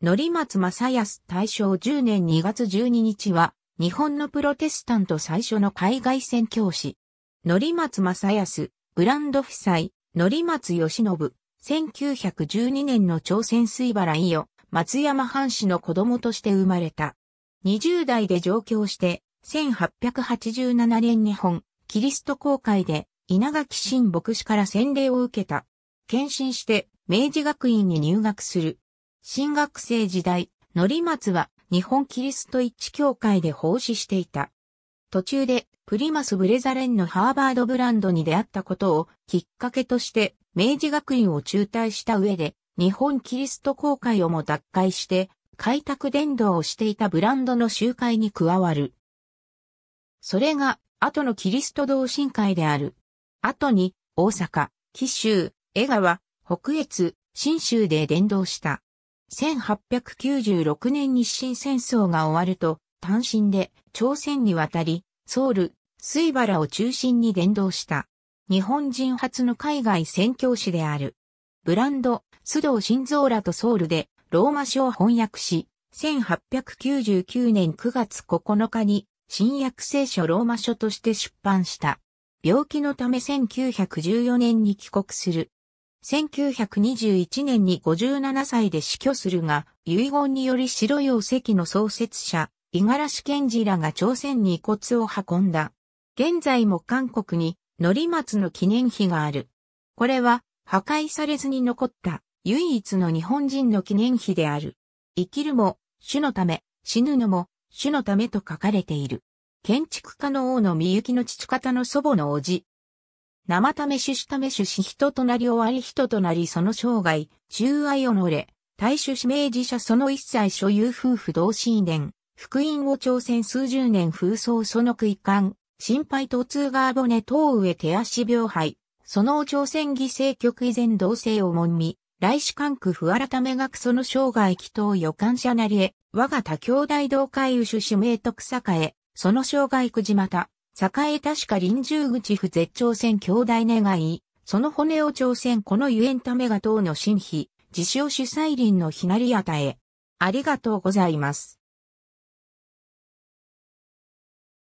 則松正康大正10年2月12日は、日本のプロテスタント最初の海外宣教師。則松正康、ブランド夫妻、則松義信、1912年の朝鮮水原伊予、松山藩士の子供として生まれた。20代で上京して、1887年日本、キリスト公会で稲垣新牧師から洗礼を受けた。献身して明治学院に入学する。新学生時代、則松は日本キリスト一致協会で奉仕していた。途中でプリマス・ブレザレンのハーバードブランドに出会ったことをきっかけとして明治学院を中退した上で日本キリスト公会をも脱会して開拓伝道をしていたブランドの集会に加わる。それが後のキリスト同心会である。後に大阪、紀州、江川、北越、新州で伝道した。1896年日清戦争が終わると、単身で朝鮮に渡り、ソウル、水原を中心に伝道した。日本人初の海外宣教師である。ブランド、須藤新蔵らとソウルでローマ書を翻訳し、1899年9月9日に新約聖書ローマ書として出版した。病気のため1914年に帰国する。1921年に57歳で死去するが、遺言により白洋石の創設者、五十嵐健治らが朝鮮に遺骨を運んだ。現在も韓国に、則松の記念碑がある。これは、破壊されずに残った唯一の日本人の記念碑である。生きるも、主のため、死ぬのも、主のためと書かれている。建築家の王のみゆきの父方の祖母の叔父、生ため主主ため主し人となり終わり人となりその生涯、中愛をのれ、大主指名自社その一切所有夫婦同心伝、福音を挑戦数十年風葬その空間、心配疼痛が骨等上手足病肺、その朝鮮犠牲局以前同性をもんみ、来主関区不改め学その生涯祈祷予感者なりへ、我が他兄弟同会有主指名徳栄、その生涯くじまた、栄確か臨終口不絶頂戦兄弟願い、その骨を挑戦このゆえんためが党の神秘、自称主催林のひなりあたえ。ありがとうございます。